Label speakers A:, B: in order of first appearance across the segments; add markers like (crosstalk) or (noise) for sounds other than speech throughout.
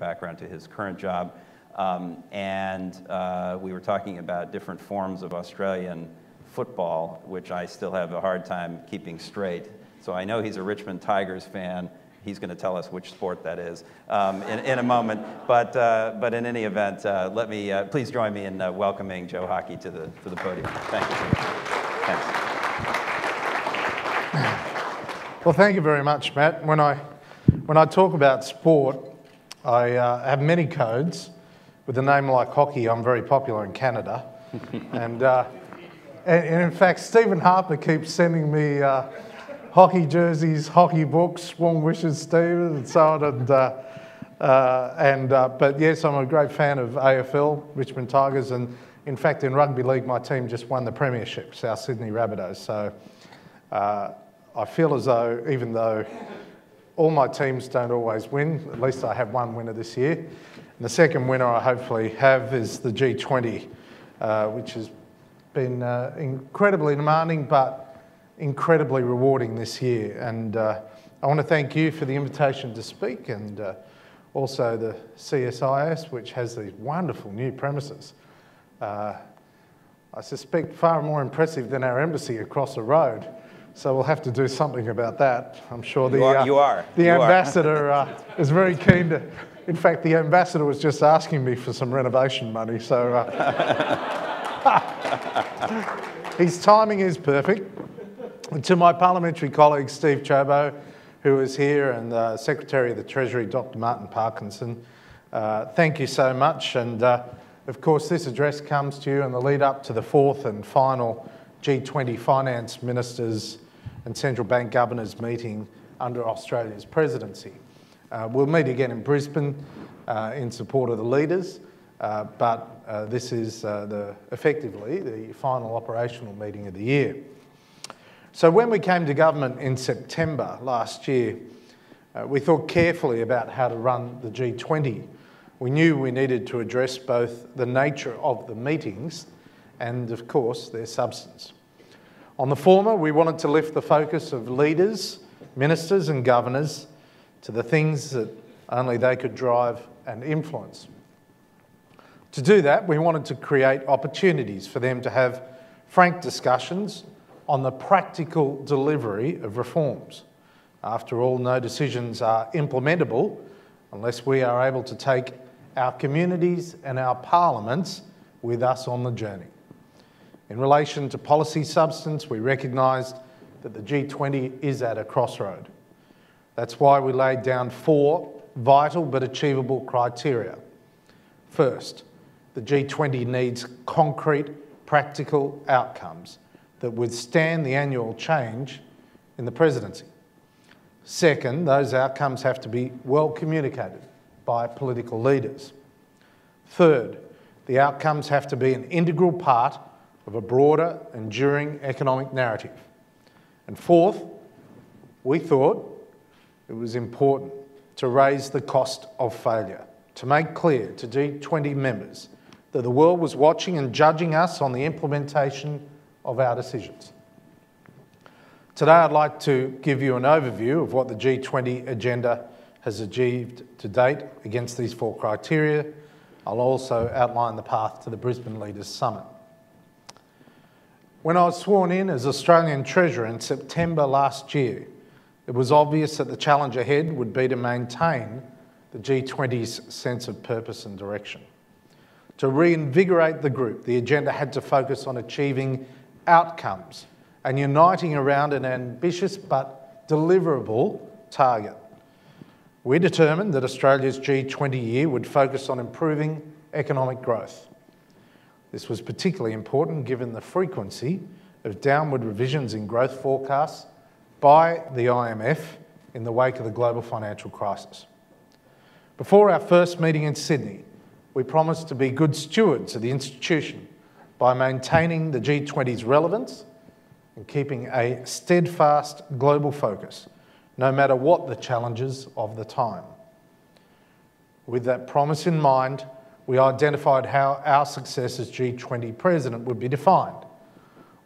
A: background to his current job. Um, and uh, we were talking about different forms of Australian football, which I still have a hard time keeping straight. So I know he's a Richmond Tigers fan. He's going to tell us which sport that is um, in, in, a moment. But, uh, but in any event, uh, let me uh, please join me in uh, welcoming Joe Hockey to the, to the podium. Thank you. Thanks.
B: Well, thank you very much, Matt. When I, when I talk about sport, I uh, have many codes. With a name like hockey, I'm very popular in Canada. (laughs) and, uh, and, and, in fact, Stephen Harper keeps sending me uh, hockey jerseys, hockey books, warm wishes, Stephen, and so on. And, uh, uh, and, uh, but yes, I'm a great fan of AFL, Richmond Tigers, and in fact, in rugby league, my team just won the premiership, South Sydney Rabbitohs. So I feel as though, even though all my teams don't always win, at least I have one winner this year. And the second winner I hopefully have is the G20, uh, which has been uh, incredibly demanding but incredibly rewarding this year. And uh, I want to thank you for the invitation to speak and uh, also the CSIS, which has these wonderful new premises. Uh, I suspect far more impressive than our embassy across the road. So we'll have to do something about that. I'm sure the,
A: you are, uh, you are.
B: the
A: you
B: ambassador uh, (laughs) is very keen to in fact, the ambassador was just asking me for some renovation money, so uh, (laughs) his timing is perfect. And to my parliamentary colleague Steve Ciobo, who is here, and uh, Secretary of the Treasury, Dr. Martin Parkinson, uh, thank you so much. And uh, of course, this address comes to you in the lead up to the fourth and final G20 finance ministers and central bank governors meeting under Australia's presidency. Uh, we'll meet again in Brisbane uh, in support of the leaders, uh, but uh, this is uh, the, effectively the final operational meeting of the year. So when we came to government in September last year, uh, we thought carefully about how to run the G20. We knew we needed to address both the nature of the meetings and, of course, their substance. On the former, we wanted to lift the focus of leaders, ministers, and governors to the things that only they could drive and influence. To do that, we wanted to create opportunities for them to have frank discussions on the practical delivery of reforms. After all, no decisions are implementable unless we are able to take our communities and our parliaments with us on the journey. In relation to policy substance, we recognised that the G20 is at a crossroad. That's why we laid down four vital but achievable criteria. First, the G20 needs concrete, practical outcomes that withstand the annual change in the presidency. Second, those outcomes have to be well communicated by political leaders. Third, the outcomes have to be an integral part of a broader, enduring economic narrative. And fourth, we thought it was important to raise the cost of failure, to make clear to G20 members that the world was watching and judging us on the implementation of our decisions. Today, I'd like to give you an overview of what the G20 agenda has achieved to date against these four criteria. I'll also outline the path to the Brisbane Leaders Summit. When I was sworn in as Australian Treasurer in September last year, it was obvious that the challenge ahead would be to maintain the G20's sense of purpose and direction. To reinvigorate the group, the agenda had to focus on achieving outcomes and uniting around an ambitious but deliverable target. We determined that Australia's G20 year would focus on improving economic growth. This was particularly important given the frequency of downward revisions in growth forecasts by the IMF in the wake of the global financial crisis. Before our first meeting in Sydney, we promised to be good stewards of the institution by maintaining the G20's relevance and keeping a steadfast global focus, no matter what the challenges of the time. With that promise in mind, we identified how our success as G20 president would be defined.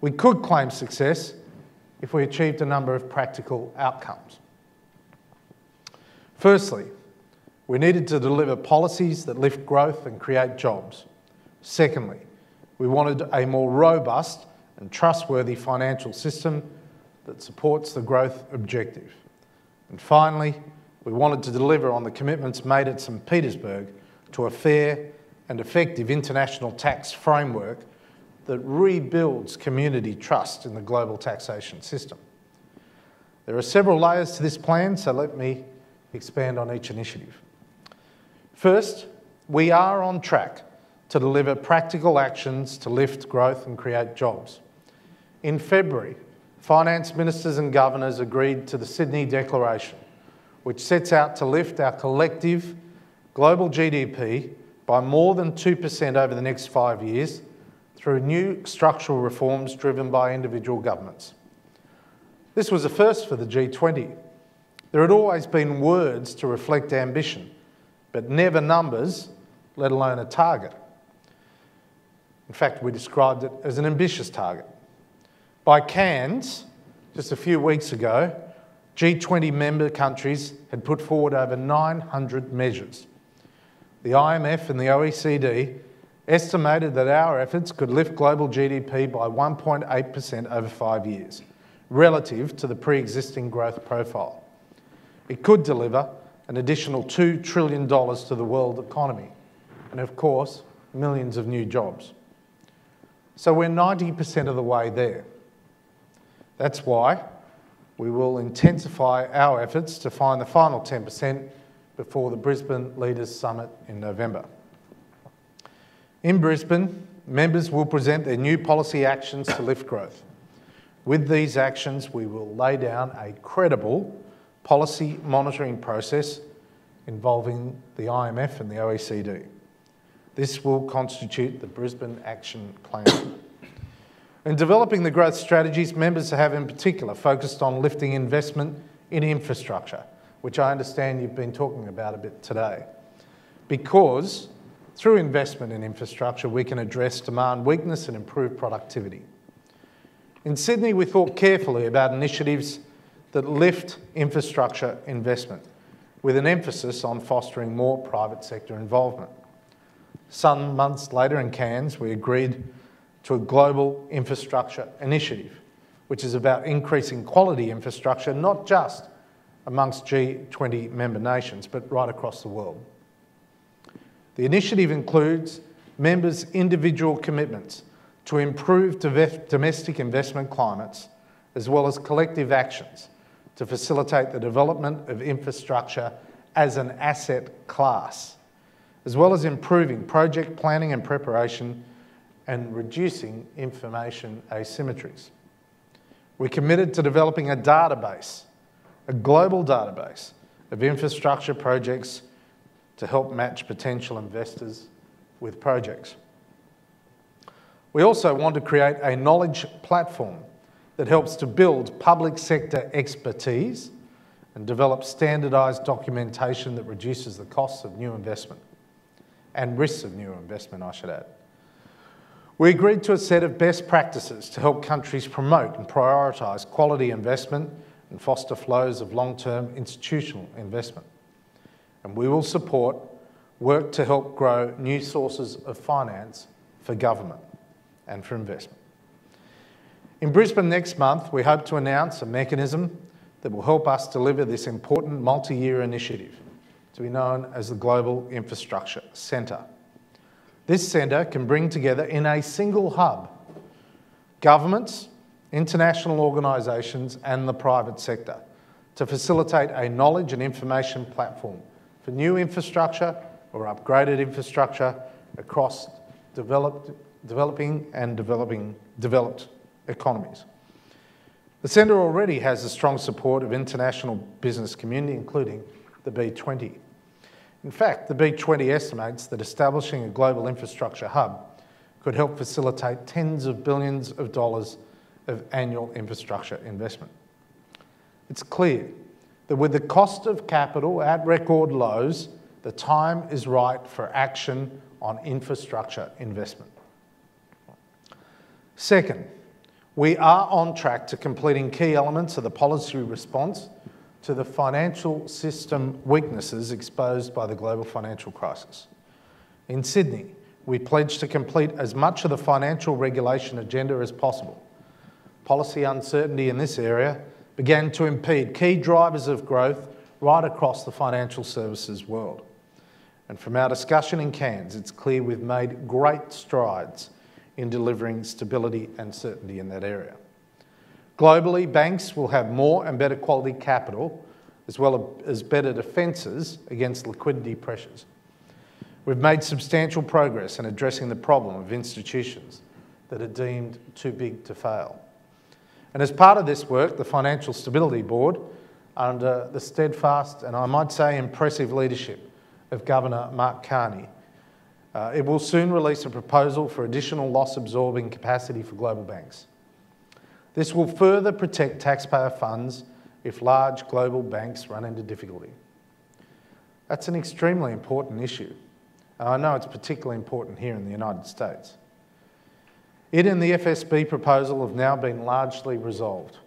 B: We could claim success if we achieved a number of practical outcomes. Firstly, We needed to deliver policies that lift growth and create jobs. Secondly, we wanted a more robust and trustworthy financial system that supports the growth objective. And finally, we wanted to deliver on the commitments made at St Petersburg to a fair and effective international tax framework that rebuilds community trust in the global taxation system. There are several layers to this plan, so let me expand on each initiative. First, we are on track to deliver practical actions to lift growth and create jobs. In February, finance ministers and governors agreed to the Sydney Declaration, which sets out to lift our collective global GDP by more than 2% over the next five years through new structural reforms driven by individual governments. This was a first for the G20. There had always been words to reflect ambition, but never numbers, let alone a target. In fact, we described it as an ambitious target. By Cairns, just a few weeks ago, G20 member countries had put forward over 900 measures. The IMF and the OECD estimated that our efforts could lift global GDP by 1.8% over five years, relative to the pre existing growth profile. It could deliver an additional $2 trillion to the world economy, and of course, millions of new jobs. So we're 90% of the way there. That's why we will intensify our efforts to find the final 10% before the Brisbane Leaders Summit in November. In Brisbane, members will present their new policy actions to lift growth. With these actions, we will lay down a credible policy monitoring process involving the IMF and the OECD. This will constitute the Brisbane Action Plan. in developing the growth strategies, members have in particular focused on lifting investment in infrastructure, which I understand you've been talking about a bit today. Because through investment in infrastructure, we can address demand weakness and improve productivity. In Sydney, we thought carefully about initiatives that lift infrastructure investment, with an emphasis on fostering more private sector involvement. Some months later in Cairns, we agreed to a global infrastructure initiative, which is about increasing quality infrastructure, not just amongst G20 member nations, but right across the world. The initiative includes members' individual commitments to improve domestic investment climates, as well as collective actions to facilitate the development of infrastructure as an asset class, as well as improving project planning and preparation and reducing information asymmetries. We're committed to developing a database, a global database of infrastructure projects to help match potential investors with projects. We also want to create a knowledge platform that helps to build public sector expertise and develop standardised documentation that reduces the costs of new investment and risks of new investment, I should add. We agreed to a set of best practices to help countries promote and prioritise quality investment and foster flows of long-term institutional investment. And we will support work to help grow new sources of finance for government and for investment. In Brisbane next month, we hope to announce a mechanism that will help us deliver this important multi-year initiative to be known as the Global Infrastructure Centre. This centre can bring together in a single hub governments, international organisations and the private sector to facilitate a knowledge and information platform for new infrastructure or upgraded infrastructure across developed, developing and developing, developed economies. The centre already has the strong support of international business community, including the B20. In fact, the B20 estimates that establishing a global infrastructure hub could help facilitate tens of billions of dollars of annual infrastructure investment. It's clear that with the cost of capital at record lows, the time is right for action on infrastructure investment. Second, we are on track to completing key elements of the policy response to the financial system weaknesses exposed by the global financial crisis. In Sydney, we pledged to complete as much of the financial regulation agenda as possible. Policy uncertainty in this area began to impede key drivers of growth right across the financial services world. And from our discussion in Cairns, it's clear we've made great strides in delivering stability and certainty in that area. Globally, banks will have more and better quality capital, as well as better defences against liquidity pressures. We've made substantial progress in addressing the problem of institutions that are deemed too big to fail. And as part of this work, the Financial Stability Board, under the steadfast and I might say impressive leadership of Governor Mark Carney, uh, it will soon release a proposal for additional loss absorbing capacity for global banks. This will further protect taxpayer funds if large global banks run into difficulty. That's an extremely important issue. And I know it's particularly important here in the United States. It and the FSB proposal have now been largely resolved.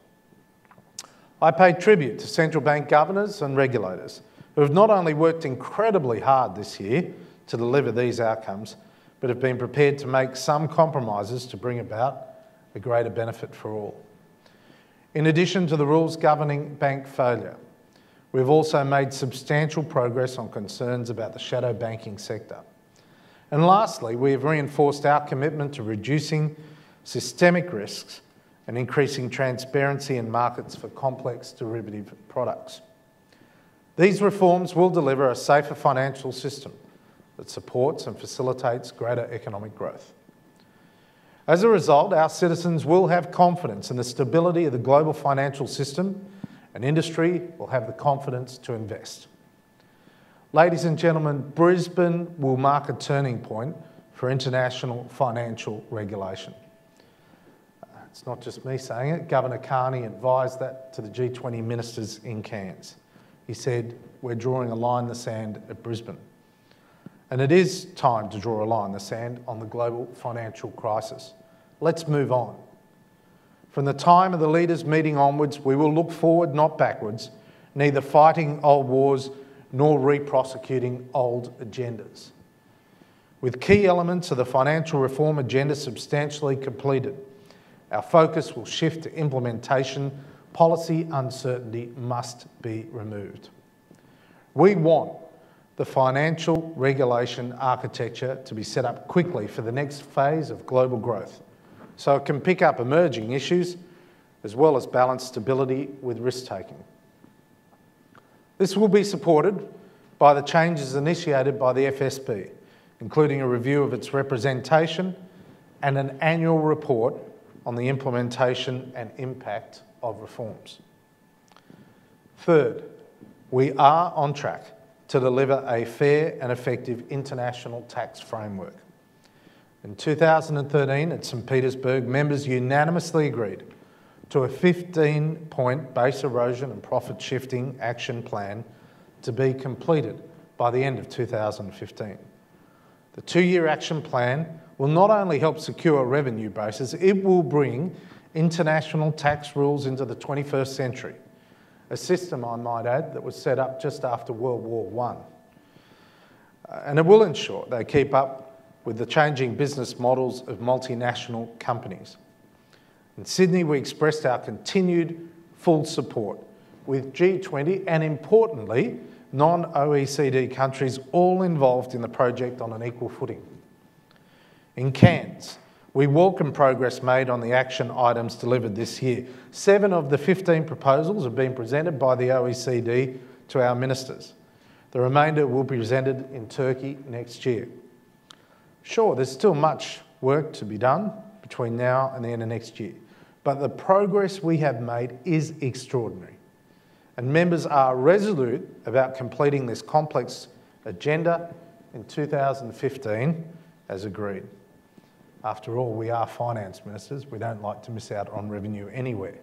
B: I pay tribute to central bank governors and regulators who have not only worked incredibly hard this year to deliver these outcomes, but have been prepared to make some compromises to bring about a greater benefit for all. In addition to the rules governing bank failure, we've also made substantial progress on concerns about the shadow banking sector. And lastly, we have reinforced our commitment to reducing systemic risks and increasing transparency in markets for complex derivative products. These reforms will deliver a safer financial system that supports and facilitates greater economic growth. As a result, our citizens will have confidence in the stability of the global financial system and industry will have the confidence to invest. Ladies and gentlemen, Brisbane will mark a turning point for international financial regulation. It's not just me saying it. Governor Carney advised that to the G20 ministers in Cairns. He said, We're drawing a line in the sand at Brisbane. And it is time to draw a line in the sand on the global financial crisis. Let's move on. From the time of the leaders' meeting onwards, we will look forward, not backwards, neither fighting old wars nor re-prosecuting old agendas. With key elements of the financial reform agenda substantially completed, our focus will shift to implementation. Policy uncertainty must be removed. We want the financial regulation architecture to be set up quickly for the next phase of global growth so it can pick up emerging issues as well as balance stability with risk taking. This will be supported by the changes initiated by the FSB, including a review of its representation and an annual report on the implementation and impact of reforms. Third, we are on track to deliver a fair and effective international tax framework. In 2013, at St Petersburg, members unanimously agreed to a 15 point base erosion and profit shifting action plan to be completed by the end of 2015. The two year action plan will not only help secure revenue bases, it will bring international tax rules into the 21st century, a system, I might add, that was set up just after World War I. Uh, and it will ensure they keep up with the changing business models of multinational companies. In Sydney, we expressed our continued full support with G20 and importantly, non OECD countries all involved in the project on an equal footing. In Cairns, we welcome progress made on the action items delivered this year. Seven of the 15 proposals have been presented by the OECD to our ministers. The remainder will be presented in Turkey next year. Sure, there's still much work to be done between now and the end of next year, but the progress we have made is extraordinary. And members are resolute about completing this complex agenda in 2015 as agreed. After all, we are finance ministers. We don't like to miss out on revenue anywhere.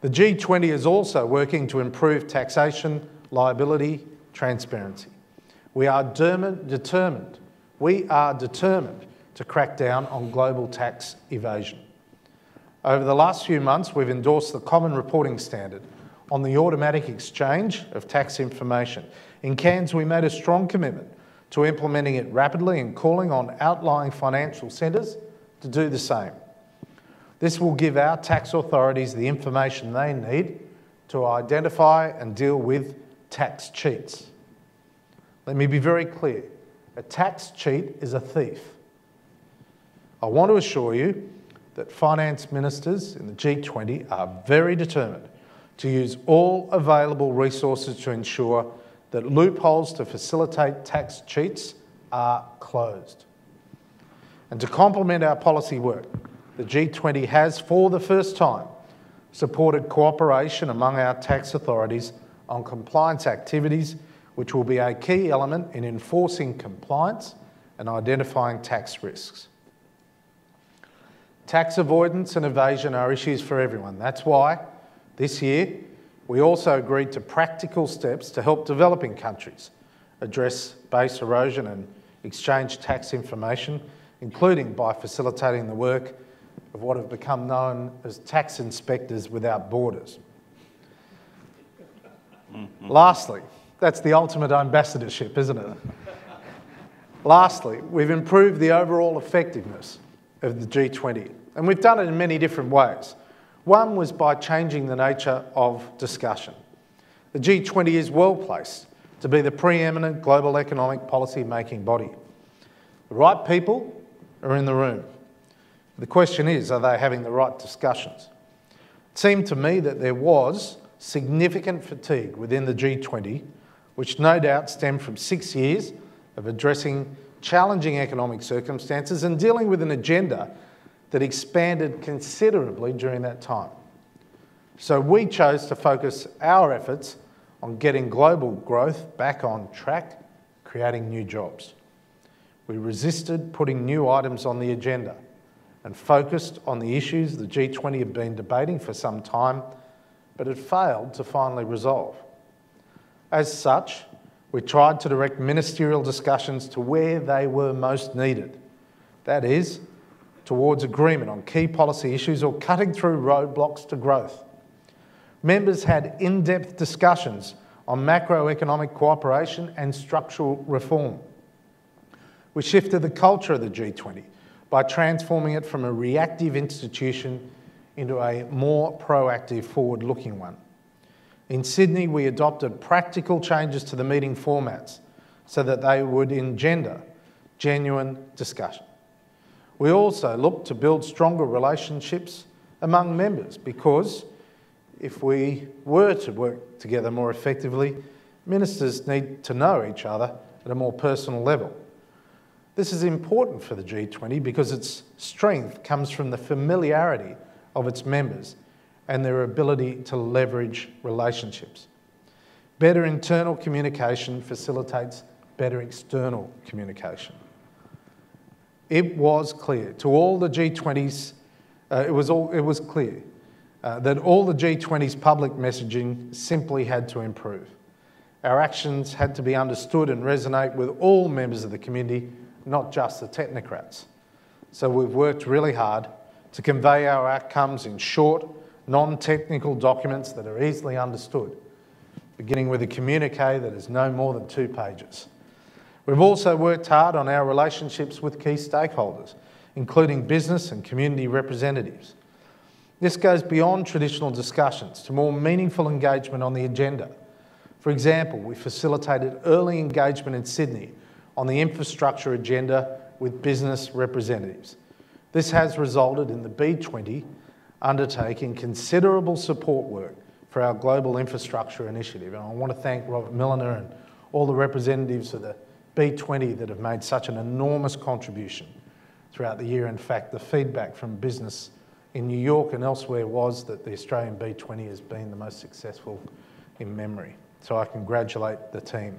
B: The G20 is also working to improve taxation, liability, transparency. We are determined, we are determined to crack down on global tax evasion. Over the last few months, we've endorsed the Common Reporting Standard on the automatic exchange of tax information. In Cairns, we made a strong commitment to implementing it rapidly and calling on outlying financial centres to do the same. This will give our tax authorities the information they need to identify and deal with tax cheats. Let me be very clear a tax cheat is a thief. I want to assure you that finance ministers in the G20 are very determined to use all available resources to ensure that loopholes to facilitate tax cheats are closed. And to complement our policy work, the G20 has, for the first time, supported cooperation among our tax authorities on compliance activities, which will be a key element in enforcing compliance and identifying tax risks. Tax avoidance and evasion are issues for everyone. That's why this year we also agreed to practical steps to help developing countries address base erosion and exchange tax information, including by facilitating the work of what have become known as tax inspectors without borders. Mm-hmm. Lastly, that's the ultimate ambassadorship, isn't it? (laughs) Lastly, we've improved the overall effectiveness of the G20, and we've done it in many different ways. One was by changing the nature of discussion. The G20 is well placed to be the preeminent global economic policy making body. The right people are in the room. The question is, are they having the right discussions? It seemed to me that there was significant fatigue within the G20, which no doubt stemmed from six years of addressing challenging economic circumstances and dealing with an agenda that expanded considerably during that time. So we chose to focus our efforts on getting global growth back on track, creating new jobs. We resisted putting new items on the agenda and focused on the issues the G20 had been debating for some time, but had failed to finally resolve. As such, we tried to direct ministerial discussions to where they were most needed. That is, towards agreement on key policy issues or cutting through roadblocks to growth. Members had in depth discussions on macroeconomic cooperation and structural reform. We shifted the culture of the G20 by transforming it from a reactive institution into a more proactive, forward looking one. In Sydney, we adopted practical changes to the meeting formats so that they would engender genuine discussion. We also looked to build stronger relationships among members because if we were to work together more effectively, ministers need to know each other at a more personal level. This is important for the G20 because its strength comes from the familiarity of its members and their ability to leverage relationships. Better internal communication facilitates better external communication. It was clear to all the G20s, uh, it, was all, it was clear uh, that all the G20's public messaging simply had to improve. Our actions had to be understood and resonate with all members of the community, not just the technocrats. So we've worked really hard to convey our outcomes in short, non-technical documents that are easily understood, beginning with a communique that is no more than two pages. We've also worked hard on our relationships with key stakeholders, including business and community representatives. This goes beyond traditional discussions to more meaningful engagement on the agenda. For example, we facilitated early engagement in Sydney on the infrastructure agenda with business representatives. This has resulted in the B20 undertaking considerable support work for our global infrastructure initiative. And I want to thank Robert Milliner and all the representatives of the B20 that have made such an enormous contribution throughout the year. In fact, the feedback from business in New York and elsewhere was that the Australian B20 has been the most successful in memory. So I congratulate the team.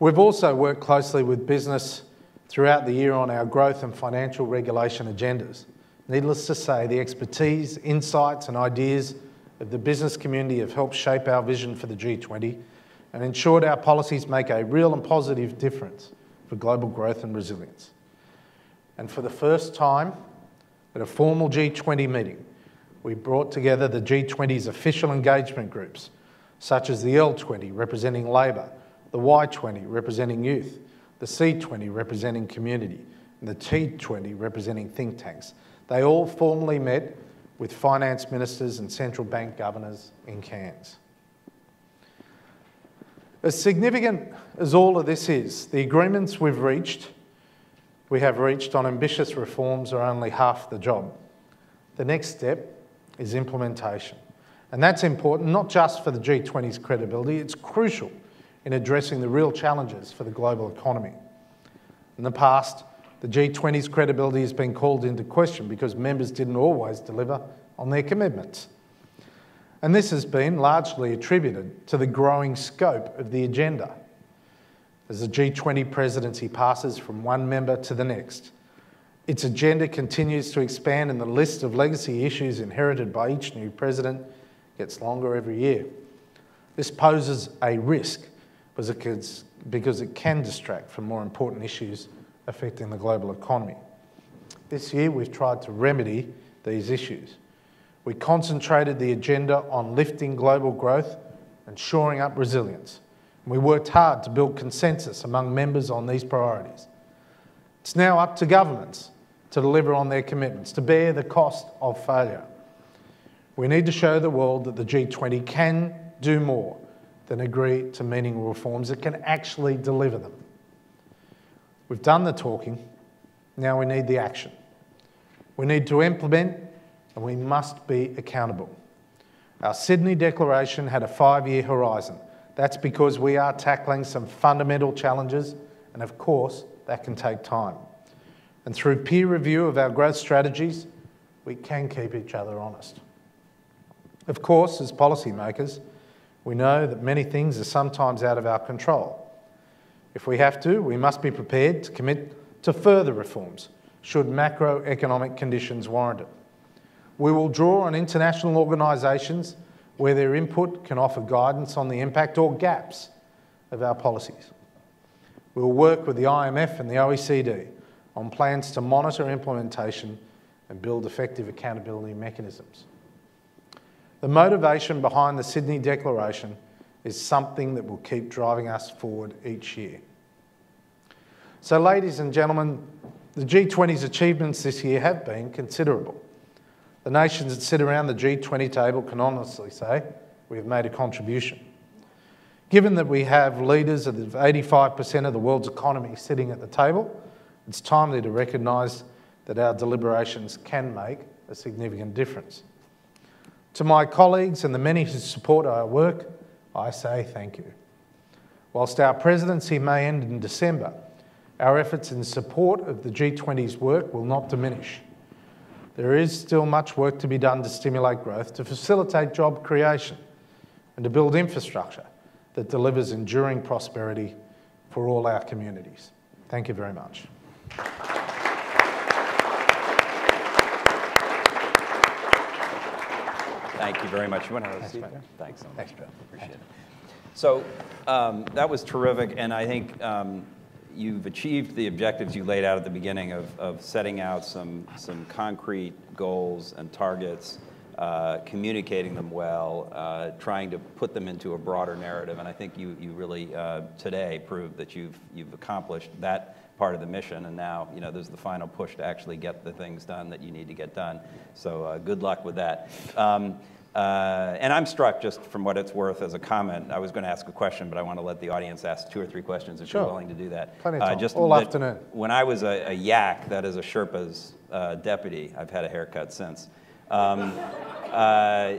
B: We've also worked closely with business throughout the year on our growth and financial regulation agendas. Needless to say, the expertise, insights, and ideas of the business community have helped shape our vision for the G20 and ensured our policies make a real and positive difference for global growth and resilience. And for the first time at a formal G20 meeting, we brought together the G20's official engagement groups, such as the L20 representing Labor, the Y20 representing youth, the C20 representing community, and the T20 representing think tanks. They all formally met with finance ministers and central bank governors in Cairns. As significant as all of this is, the agreements we've reached, we have reached on ambitious reforms are only half the job. The next step is implementation. And that's important not just for the G20's credibility, it's crucial in addressing the real challenges for the global economy. In the past, the G20's credibility has been called into question because members didn't always deliver on their commitments. And this has been largely attributed to the growing scope of the agenda. As the G20 presidency passes from one member to the next, its agenda continues to expand and the list of legacy issues inherited by each new president gets longer every year. This poses a risk because it can distract from more important issues affecting the global economy. This year we've tried to remedy these issues. We concentrated the agenda on lifting global growth and shoring up resilience. We worked hard to build consensus among members on these priorities. It's now up to governments to deliver on their commitments, to bear the cost of failure. We need to show the world that the G20 can do more than agree to meaningful reforms, it can actually deliver them. We've done the talking, now we need the action. We need to implement and we must be accountable. Our Sydney Declaration had a five year horizon. That's because we are tackling some fundamental challenges, and of course, that can take time. And through peer review of our growth strategies, we can keep each other honest. Of course, as policymakers, we know that many things are sometimes out of our control. If we have to, we must be prepared to commit to further reforms should macroeconomic conditions warrant it. We will draw on international organisations where their input can offer guidance on the impact or gaps of our policies. We will work with the IMF and the OECD on plans to monitor implementation and build effective accountability mechanisms. The motivation behind the Sydney Declaration is something that will keep driving us forward each year. So, ladies and gentlemen, the G20's achievements this year have been considerable. The nations that sit around the G20 table can honestly say we have made a contribution. Given that we have leaders of 85% of the world's economy sitting at the table, it's timely to recognise that our deliberations can make a significant difference. To my colleagues and the many who support our work, I say thank you. Whilst our presidency may end in December, our efforts in support of the G20's work will not diminish. There is still much work to be done to stimulate growth, to facilitate job creation, and to build infrastructure that delivers enduring prosperity for all our communities. Thank you very much.
A: Thank you very much. You want to have a
B: seat there?
A: Thanks.
B: Thanks, Bill.
A: Appreciate it. So um, that was terrific, and I think um, you've achieved the objectives you laid out at the beginning of, of setting out some, some concrete goals and targets, uh, communicating them well, uh, trying to put them into a broader narrative. And I think you, you really uh, today proved that you've, you've accomplished that part of the mission. And now, you know, there's the final push to actually get the things done that you need to get done. So uh, good luck with that. Um, uh, and I'm struck just from what it's worth as a comment. I was going to ask a question, but I want to let the audience ask two or three questions if
B: sure.
A: you're willing to do that.
B: Plenty of uh, time. Uh, just All afternoon.
A: When I was a, a yak, that is a Sherpa's uh, deputy, I've had a haircut since. Um, (laughs) uh,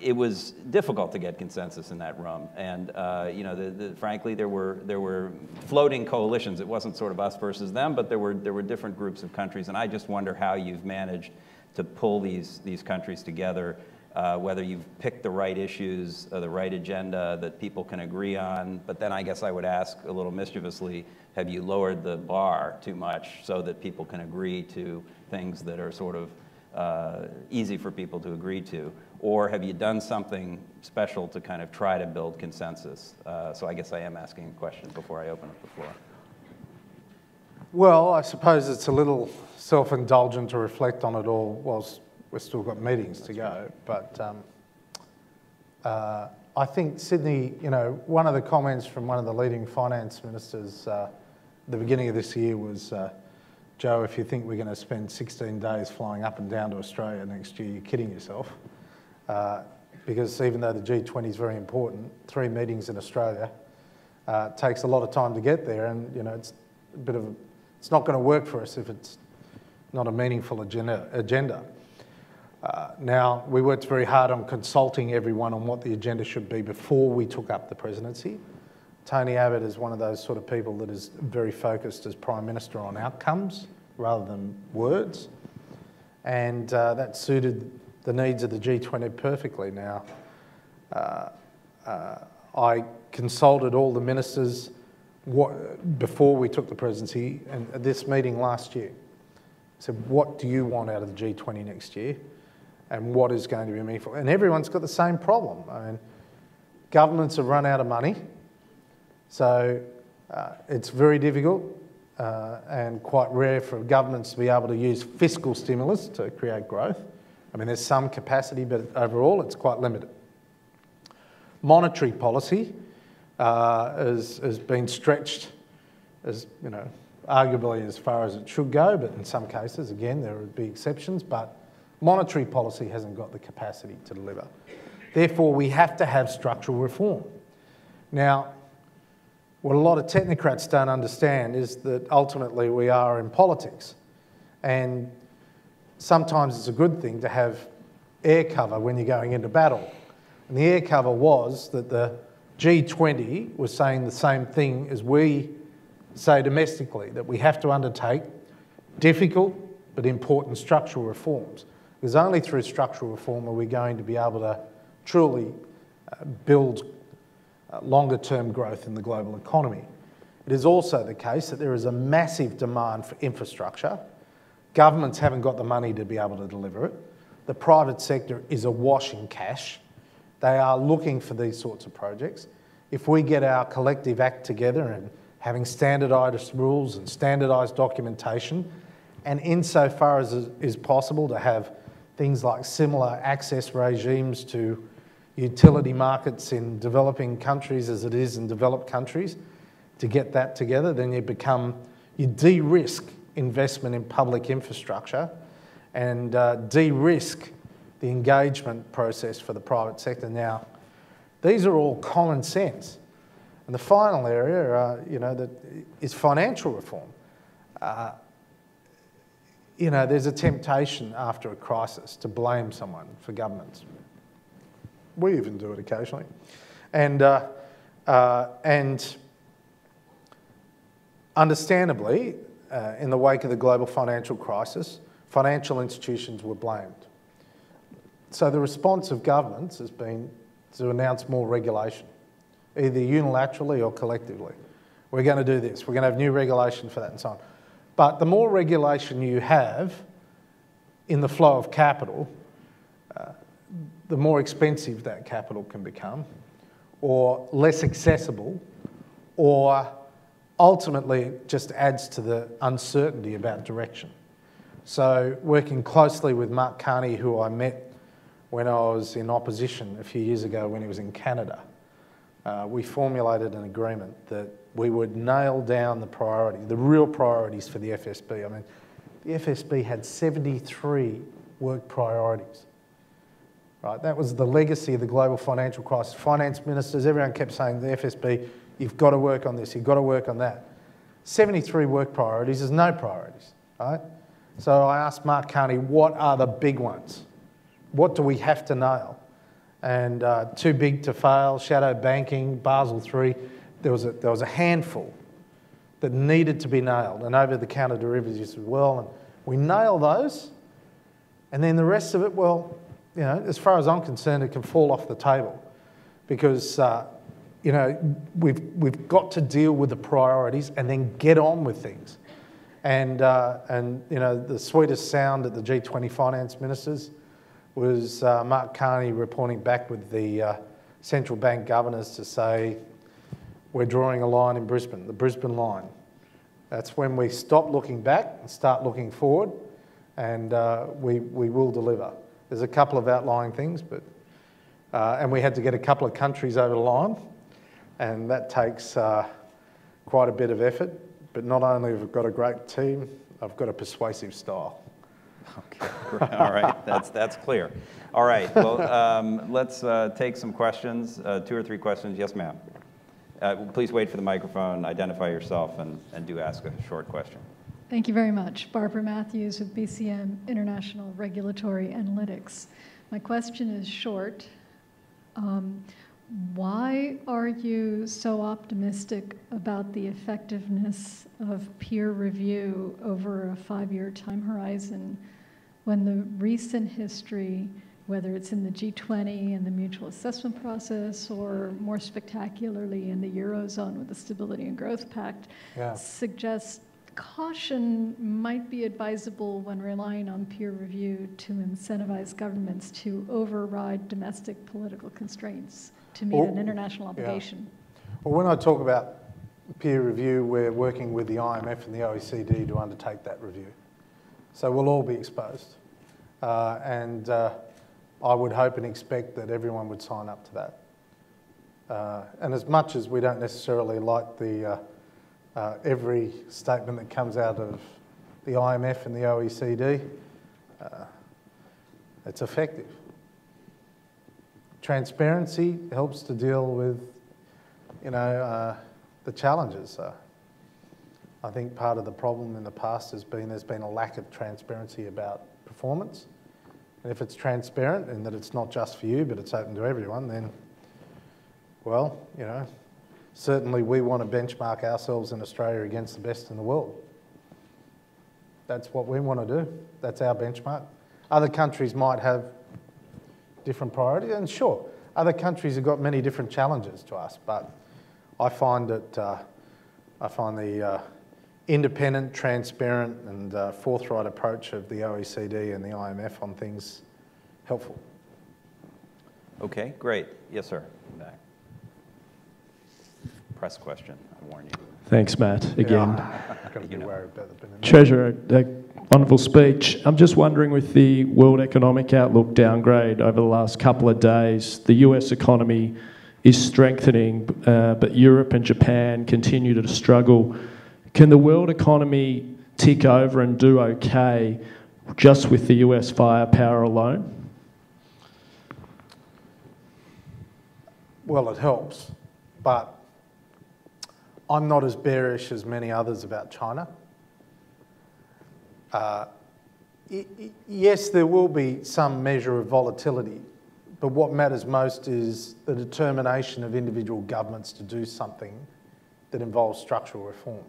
A: it was difficult to get consensus in that room, and uh, you know, the, the, frankly, there were there were floating coalitions. It wasn't sort of us versus them, but there were there were different groups of countries, and I just wonder how you've managed to pull these these countries together uh, whether you've picked the right issues, the right agenda that people can agree on. But then I guess I would ask a little mischievously, have you lowered the bar too much so that people can agree to things that are sort of uh, easy for people to agree to? Or have you done something special to kind of try to build consensus? Uh, so I guess I am asking a question before I open up the floor.
B: Well, I suppose it's a little self indulgent to reflect on it all whilst we've still got meetings to go. But um, uh, I think Sydney, you know, one of the comments from one of the leading finance ministers uh, at the beginning of this year was, uh, Joe, if you think we're going to spend 16 days flying up and down to Australia next year, you're kidding yourself. Uh, because even though the G20 is very important, three meetings in Australia uh, takes a lot of time to get there, and you know it's a bit of a, it's not going to work for us if it's not a meaningful agenda. agenda. Uh, now, we worked very hard on consulting everyone on what the agenda should be before we took up the presidency. Tony Abbott is one of those sort of people that is very focused as Prime Minister on outcomes rather than words. And uh, that suited the needs of the G20 perfectly. Now, uh, uh, I consulted all the ministers what, before we took the presidency and at this meeting last year. I said, what do you want out of the G20 next year? And what is going to be meaningful? And everyone's got the same problem. I mean, governments have run out of money. So uh, it's very difficult uh, and quite rare for governments to be able to use fiscal stimulus to create growth. I mean, there's some capacity, but overall it's quite limited. Monetary policy uh, has, has been stretched as, you know, arguably as far as it should go, but in some cases, again, there would be exceptions, but monetary policy hasn't got the capacity to deliver. Therefore, we have to have structural reform. Now, what a lot of technocrats don't understand is that ultimately we are in politics. And sometimes it's a good thing to have air cover when you're going into battle. And the air cover was that the G20 was saying the same thing as we say domestically, that we have to undertake difficult but important structural reforms. Because only through structural reform are we going to be able to truly uh, build uh, longer term growth in the global economy. It is also the case that there is a massive demand for infrastructure Governments haven't got the money to be able to deliver it. The private sector is awash in cash. They are looking for these sorts of projects. If we get our collective act together and having standardised rules and standardised documentation, and insofar as is possible to have things like similar access regimes to utility markets in developing countries as it is in developed countries, to get that together, then you become, you de-risk investment in public infrastructure and uh, de-risk the engagement process for the private sector. Now, these are all common sense. And the final area, uh, you know, that is financial reform. Uh, you know, there's a temptation after a crisis to blame someone for governments. We even do it occasionally. And, uh, uh and understandably, uh, in the wake of the global financial crisis, financial institutions were blamed. So the response of governments has been to announce more regulation, either unilaterally or collectively. We're going to do this, we're going to have new regulation for that and so on. But the more regulation you have in the flow of capital, uh, the more expensive that capital can become, or less accessible, or ultimately just adds to the uncertainty about direction. So working closely with Mark Carney, who I met when I was in opposition a few years ago when he was in Canada, uh, we formulated an agreement that we would nail down the priority, the real priorities for the FSB. I mean, the FSB had 73 work priorities. Right, that was the legacy of the global financial crisis. Finance ministers, everyone kept saying the FSB You've got to work on this, you've got to work on that. 73 work priorities is no priorities, right? So I asked Mark Carney, what are the big ones? What do we have to nail? And uh, too big to fail, shadow banking, Basel III, there was a, there was a handful that needed to be nailed, and over the counter derivatives as well. And we nail those, and then the rest of it, well, you know, as far as I'm concerned, it can fall off the table because uh, you know, we've, we've got to deal with the priorities and then get on with things. And, uh, and you know, the sweetest sound at the G20 finance ministers was uh, Mark Carney reporting back with the uh, central bank governors to say, we're drawing a line in Brisbane, the Brisbane line. That's when we stop looking back and start looking forward. and uh, we, we will deliver. There's a couple of outlying things, but, uh, and we had to get a couple of countries over the line, and that takes uh, quite a bit of effort. But not only have I got a great team, I've got a persuasive style.
A: Okay, great. (laughs) all right, that's, that's clear. All right, well, um, let's uh, take some questions, uh, two or three questions. Yes, ma'am. Uh, please wait for the microphone, identify yourself, and, and do ask a short question.
C: Thank you very much. Barbara Matthews with BCM International Regulatory Analytics. My question is short. Um, why are you so optimistic about the effectiveness of peer review over a five year time horizon when the recent history, whether it's in the G20 and the mutual assessment process, or more spectacularly in the Eurozone with the Stability and Growth Pact, yeah. suggests caution might be advisable when relying on peer review to incentivize governments to override domestic political constraints to meet well, an international obligation.
B: Yeah. Well, when I talk about peer review, we're working with the IMF and the OECD to undertake that review. So we'll all be exposed. Uh, and uh, I would hope and expect that everyone would sign up to that. Uh, and as much as we don't necessarily like the uh, uh, every statement that comes out of the IMF and the OECD, uh, it's effective. Transparency helps to deal with, you know, uh, the challenges. I think part of the problem in the past has been there's been a lack of transparency about performance. And if it's transparent and that it's not just for you, but it's open to everyone, then, well, you know, Certainly, we want to benchmark ourselves in Australia against the best in the world. That's what we want to do. That's our benchmark. Other countries might have different priorities, and sure, other countries have got many different challenges to us, but I find that uh, I find the uh, independent, transparent, and uh, forthright approach of the OECD and the IMF on things helpful.
A: Okay, great. Yes, sir. Back press question, I warn you.
D: Thanks, Matt, again. (laughs)
B: Yeah,
D: Treasurer, a wonderful speech. I'm just wondering with the World Economic Outlook downgrade over the last couple of days, the US economy is strengthening, uh, but Europe and Japan continue to struggle. Can the world economy tick over and do okay just with the US firepower alone?
B: Well, it helps, but I'm not as bearish as many others about China. Uh, yes, there will be some measure of volatility, but what matters most is the determination of individual governments to do something that involves structural reform.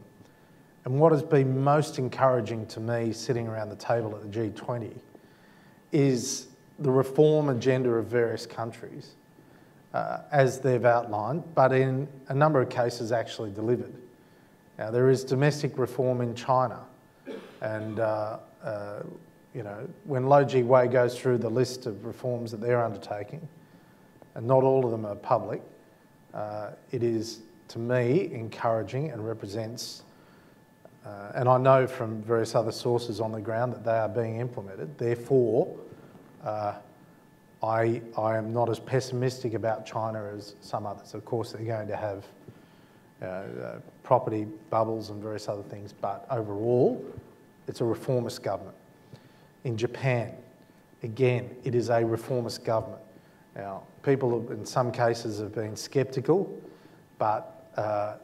B: And what has been most encouraging to me sitting around the table at the G20 is the reform agenda of various countries uh, as they've outlined, but in a number of cases actually delivered. Now, there is domestic reform in China, and uh, uh, you know, when Lou Jiwei goes through the list of reforms that they're undertaking, and not all of them are public, uh, it is, to me, encouraging and represents, uh, and I know from various other sources on the ground that they are being implemented. Therefore, uh, I, I am not as pessimistic about China as some others. Of course, they're going to have uh, uh, property bubbles and various other things, but overall, it's a reformist government. In Japan, again, it is a reformist government. Now, people in some cases have been sceptical, but uh,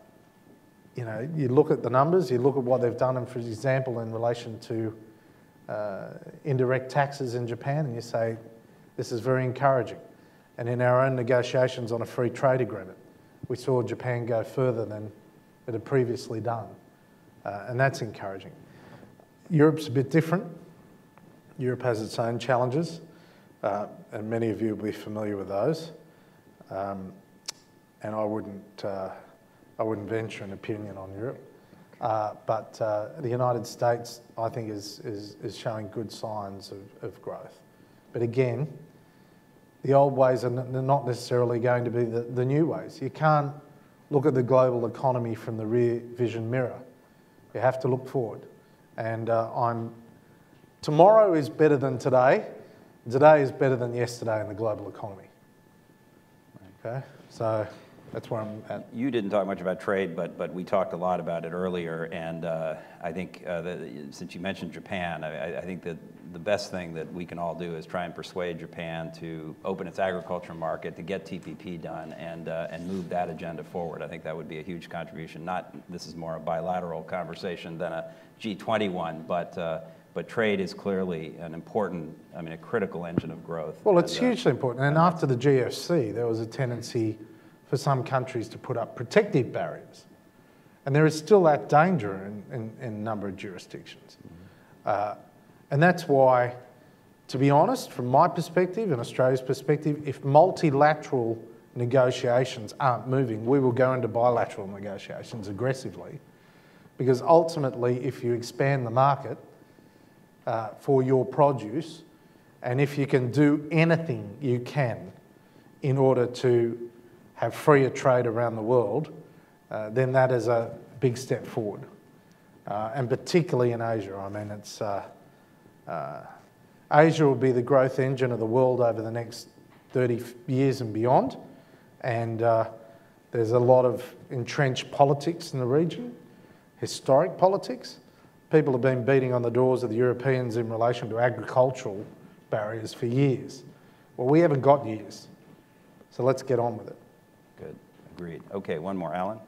B: you know, you look at the numbers, you look at what they've done, and for example, in relation to uh, indirect taxes in Japan, and you say, this is very encouraging. And in our own negotiations on a free trade agreement, we saw Japan go further than it had previously done. Uh, and that's encouraging. Europe's a bit different. Europe has its own challenges, uh, and many of you will be familiar with those. Um, and I wouldn't, uh, I wouldn't venture an opinion on Europe. Uh, but uh, the United States, I think, is, is, is showing good signs of, of growth. But again, the old ways are not necessarily going to be the, the new ways. You can't look at the global economy from the rear vision mirror. You have to look forward. And uh, I'm tomorrow is better than today. Today is better than yesterday in the global economy. Okay, so that's where I'm at.
A: You didn't talk much about trade, but, but we talked a lot about it earlier. And uh, I think uh, that, since you mentioned Japan, I, I, think that the best thing that we can all do is try and persuade Japan to open its agriculture market, to get TPP done, and, uh, and move that agenda forward. I think that would be a huge contribution. Not this is more a bilateral conversation than a G20 one, but uh, but trade is clearly an important, I mean, a critical engine of growth.
B: Well, it's and, uh, hugely important. And after the GFC, there was a tendency for some countries to put up protective barriers. And there is still that danger in, in, in a number of jurisdictions. Uh, and that's why, to be honest, from my perspective and Australia's perspective, if multilateral negotiations aren't moving, we will go into bilateral negotiations aggressively. Because ultimately, if you expand the market uh, for your produce, and if you can do anything you can in order to have freer trade around the world, uh, then that is a big step forward. Uh, and particularly in Asia. I mean, it's, uh, uh Asia will be the growth engine of the world over the next 30 years and beyond. And uh, there's a lot of entrenched politics in the region, historic politics. People have been beating on the doors of the Europeans in relation to agricultural barriers for years. Well, we haven't got years. So let's get on with it.
A: Good. Agreed. Okay, one more. Alan?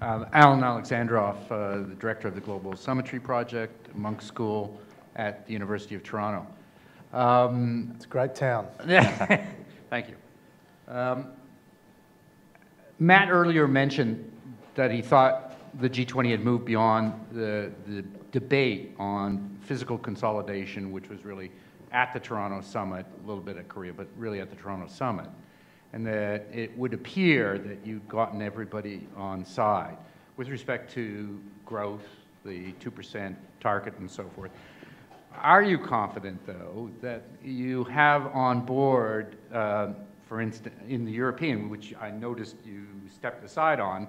E: Uh, Alan Alexandroff, uh, the director of the Global Summitry Project, Munk School at the University of Toronto.
B: Um, it's a great town. (laughs)
E: Thank you. Um, Matt earlier mentioned that he thought the G20 had moved beyond the, the debate on fiscal consolidation, which was really at the Toronto summit, a little bit at Korea, but really at the Toronto summit, and that it would appear that you'd gotten everybody on side with respect to growth, the 2% target, and so forth. Are you confident, though, that you have on board, uh, for instance, in the European, which I noticed you stepped aside on,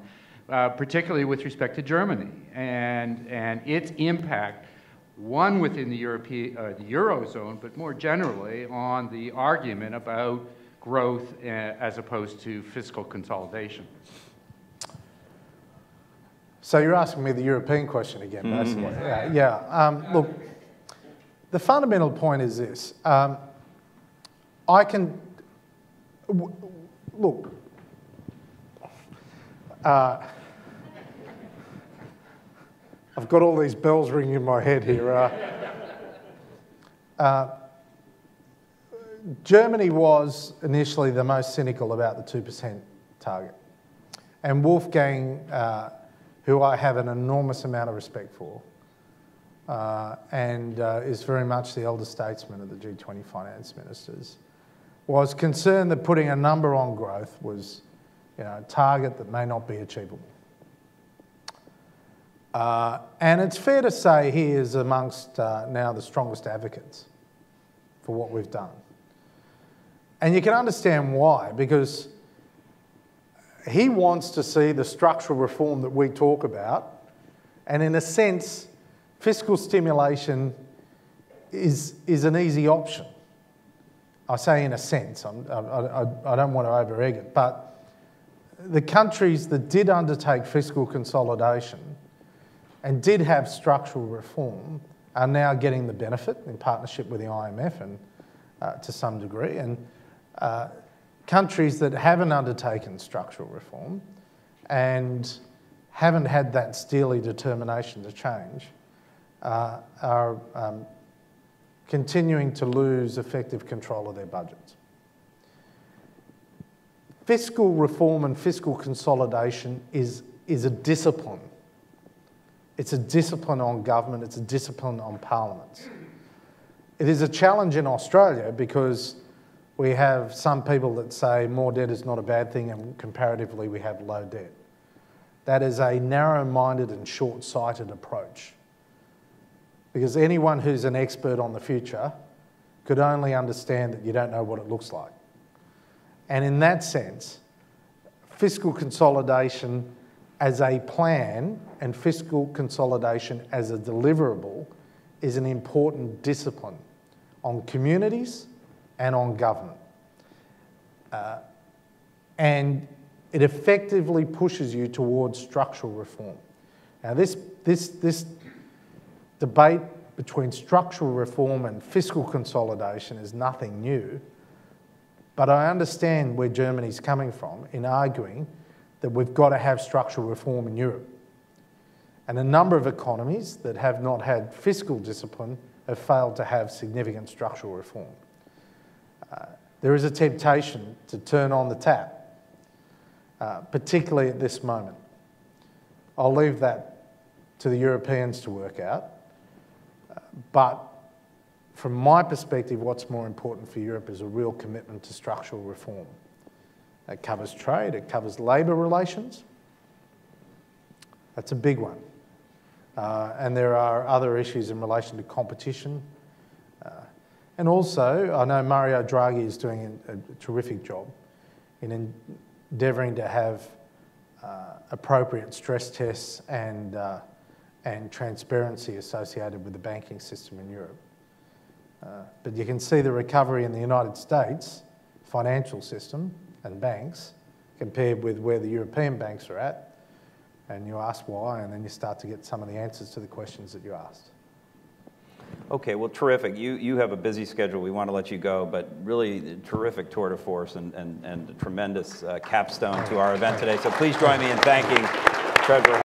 E: uh, particularly with respect to Germany and, and its impact one within the, European, uh, the Eurozone, but more generally on the argument about growth uh, as opposed to fiscal consolidation.
B: So you're asking me the European question again, mm-hmm. basically. Mm -hmm. Yeah. yeah. Um, look, the fundamental point is this. Um, I can, look, uh, I've got all these bells ringing in my head here. Uh, uh, Germany was initially the most cynical about the 2% target. And Wolfgang, uh, who I have an enormous amount of respect for, uh, and uh, is very much the elder statesman of the G20 finance ministers, was concerned that putting a number on growth was you know, a target that may not be achievable. Uh, and it's fair to say he is amongst uh, now the strongest advocates for what we've done. And you can understand why, because he wants to see the structural reform that we talk about. And in a sense, fiscal stimulation is, is an easy option. I say in a sense, I'm, I, I, I don't want to over egg it, but the countries that did undertake fiscal consolidation and did have structural reform are now getting the benefit in partnership with the IMF and uh, to some degree. And uh, countries that haven't undertaken structural reform and haven't had that steely determination to change uh, are um, continuing to lose effective control of their budgets. Fiscal reform and fiscal consolidation is, is a discipline it's a discipline on government, it's a discipline on parliaments. It is a challenge in Australia because we have some people that say more debt is not a bad thing and comparatively we have low debt. That is a narrow minded and short sighted approach. Because anyone who's an expert on the future could only understand that you don't know what it looks like. And in that sense, fiscal consolidation as a plan and fiscal consolidation as a deliverable is an important discipline on communities and on government. Uh, and it effectively pushes you towards structural reform. Now, this, this, this debate between structural reform and fiscal consolidation is nothing new, but I understand where Germany's coming from in arguing that we've got to have structural reform in Europe. And a number of economies that have not had fiscal discipline have failed to have significant structural reform. Uh, there is a temptation to turn on the tap, uh, particularly at this moment. I'll leave that to the Europeans to work out. Uh, but from my perspective, what's more important for Europe is a real commitment to structural reform. It covers trade, it covers labour relations. That's a big one. Uh, and there are other issues in relation to competition. Uh, and also, I know Mario Draghi is doing a, a terrific job in endeavouring to have uh, appropriate stress tests and, uh, and transparency associated with the banking system in Europe. Uh, but you can see the recovery in the United States financial system and banks compared with where the European banks are at and you ask why, and then you start to get some of the answers to the questions that you asked.
A: Okay, well, terrific. You, you have a busy schedule. We want to let you go, but really terrific tour de force and, and, and a tremendous uh, capstone to our event today. So please join me in thanking Treasurer.